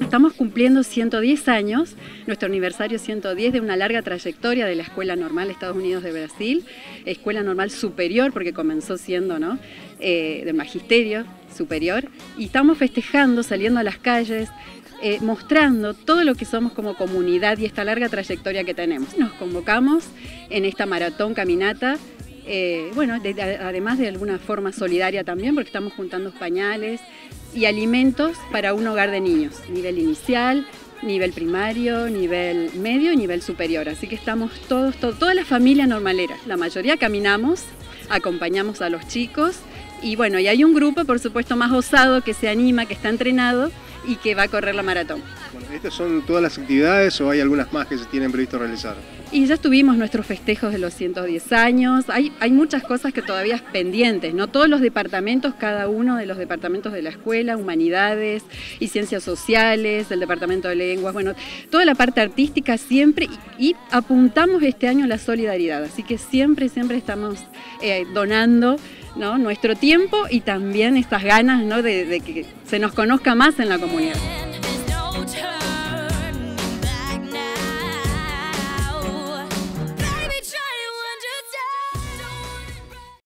Estamos cumpliendo 110 años, nuestro aniversario 110 de una larga trayectoria de la Escuela Normal Estados Unidos de Brasil, Escuela Normal Superior, porque comenzó siendo ¿no? Eh, de magisterio superior, y estamos festejando, saliendo a las calles, eh, mostrando todo lo que somos como comunidad y esta larga trayectoria que tenemos. Nos convocamos en esta maratón caminata eh, bueno, además de alguna forma solidaria también, porque estamos juntando pañales y alimentos para un hogar de niños, nivel inicial, nivel primario, nivel medio y nivel superior. Así que estamos todos, toda la familia normalera. La mayoría caminamos, acompañamos a los chicos y bueno, y hay un grupo, por supuesto, más osado que se anima, que está entrenado y que va a correr la maratón. ¿Estas son todas las actividades o hay algunas más que se tienen previsto realizar? Y ya tuvimos nuestros festejos de los 110 años, hay, hay muchas cosas que todavía es pendientes, ¿no? Todos los departamentos, cada uno de los departamentos de la escuela, humanidades y ciencias sociales, el departamento de lenguas, bueno, toda la parte artística siempre y, apuntamos este año a la solidaridad, así que siempre, siempre estamos eh, donando ¿no? nuestro tiempo y también estas ganas ¿no? de que se nos conozca más en la comunidad.